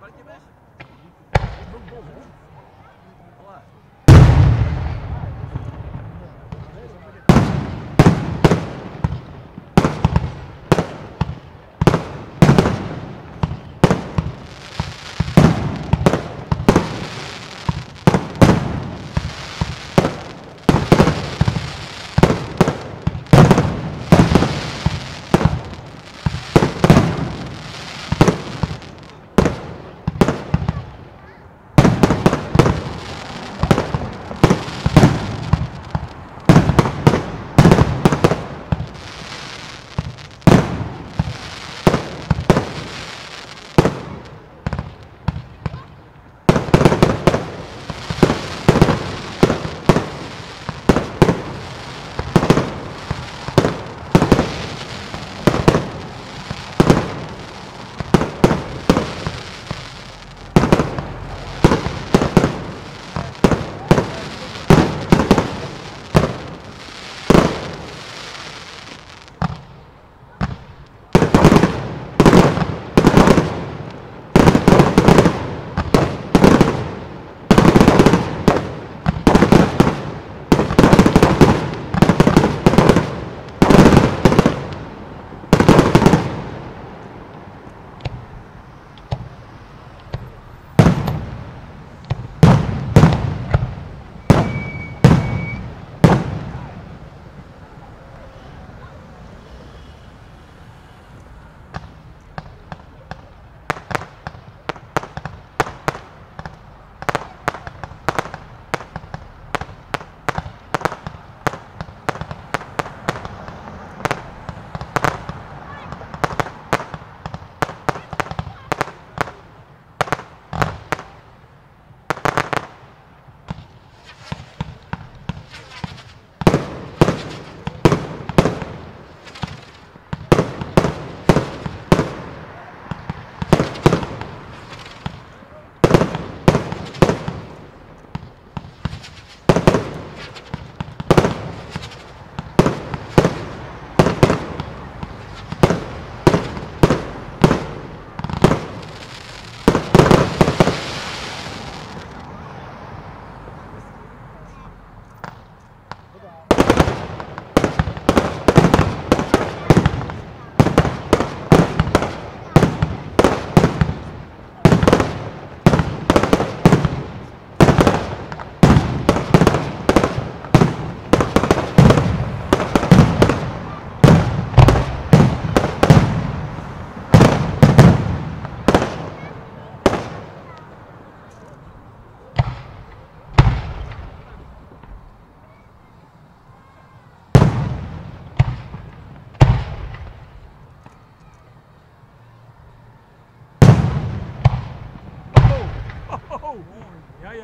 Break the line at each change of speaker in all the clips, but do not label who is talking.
Bon, bon, bon.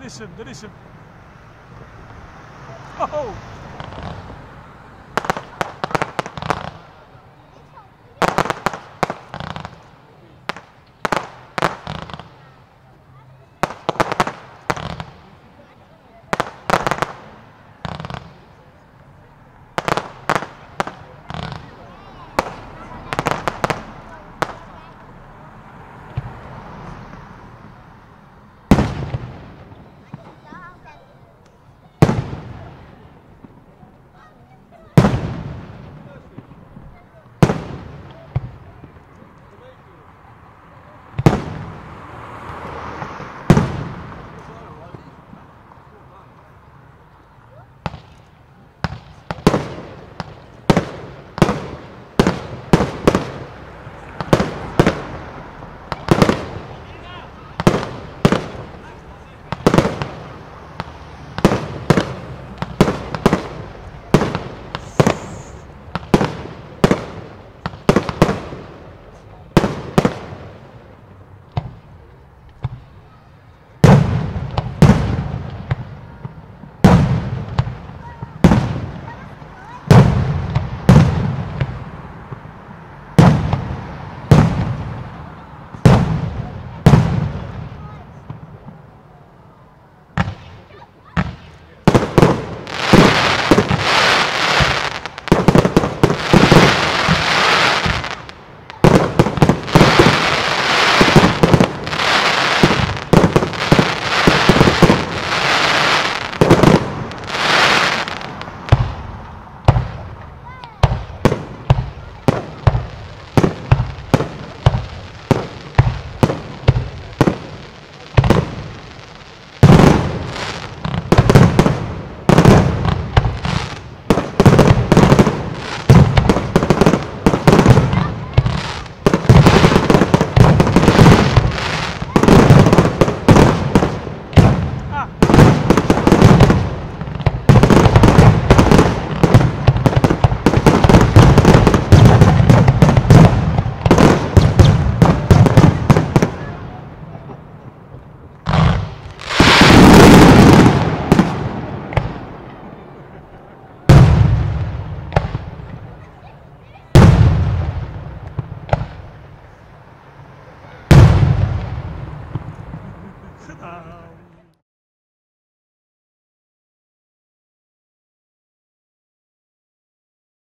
Is hem, dat is hem. Oh!